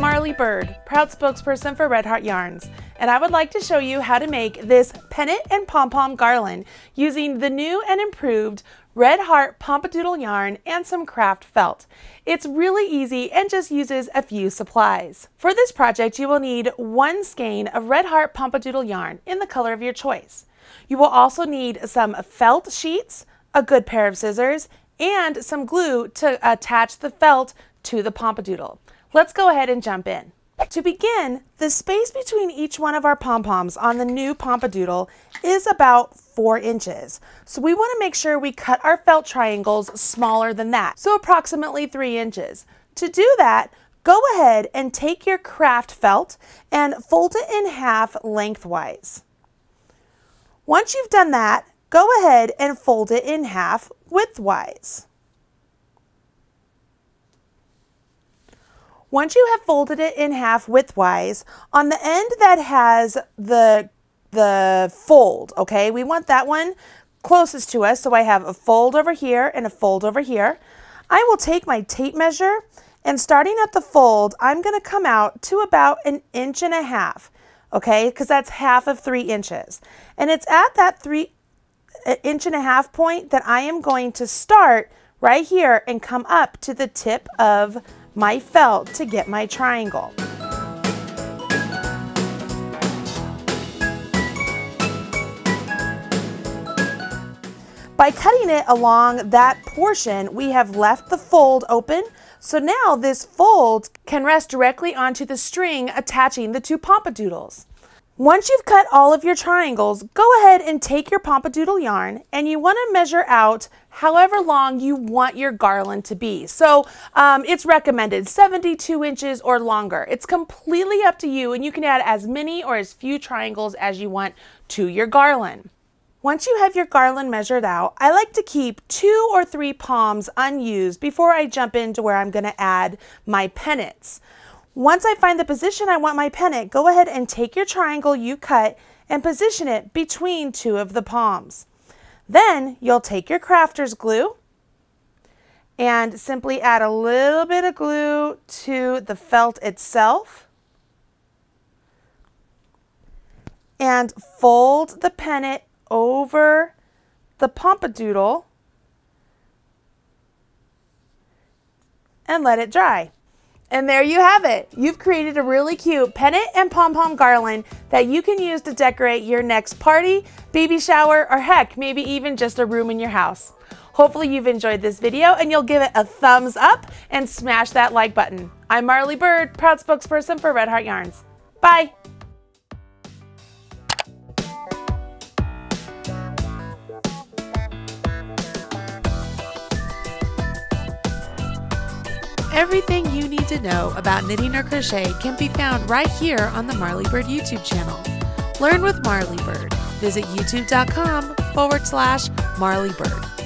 Marly Bird, proud spokesperson for Red Heart Yarns, and I would like to show you how to make this pennant and pom-pom garland using the new and improved Red Heart Pomp-a-Doodle yarn and some craft felt. It's really easy and just uses a few supplies. For this project, you will need one skein of Red Heart Pomp-a-Doodle yarn in the color of your choice. You will also need some felt sheets, a good pair of scissors, and some glue to attach the felt to the Pomp-a-Doodle. Let's go ahead and jump in. To begin, the space between each one of our pom-poms on the new Pomp-a-Doodle is about four inches. So we want to make sure we cut our felt triangles smaller than that, so approximately three inches. To do that, go ahead and take your craft felt and fold it in half lengthwise. Once you've done that, go ahead and fold it in half widthwise. Once you have folded it in half widthwise, on the end that has the, the fold, okay, we want that one closest to us. So I have a fold over here and a fold over here. I will take my tape measure and starting at the fold, I'm going to come out to about an inch and a half, okay, because that's half of three inches. And it's at that three inch and a half point that I am going to start right here and come up to the tip of my felt to get my triangle. By cutting it along that portion, we have left the fold open. So now this fold can rest directly onto the string attaching the two Pomp-a-Doodles. Once you've cut all of your triangles, go ahead and take your Pomp-a-Doodle yarn and you want to measure out however long you want your garland to be. So um, it's recommended 72 inches or longer. It's completely up to you and you can add as many or as few triangles as you want to your garland. Once you have your garland measured out, I like to keep two or three palms unused before I jump into where I'm going to add my pennants. Once I find the position I want my pennant, go ahead and take your triangle you cut and position it between two of the palms. Then you'll take your crafter's glue and simply add a little bit of glue to the felt itself and fold the pennant over the Pomp-a-Doodle and let it dry. And there you have it. You've created a really cute pennant and pom-pom garland that you can use to decorate your next party, baby shower, or heck, maybe even just a room in your house. Hopefully you've enjoyed this video and you'll give it a thumbs up and smash that like button. I'm Marly Bird, proud spokesperson for Red Heart Yarns. Bye. Everything you need to know about knitting or crochet can be found right here on the Marly Bird YouTube channel. Learn with Marly Bird. Visit youtube.com forward slash Marly Bird.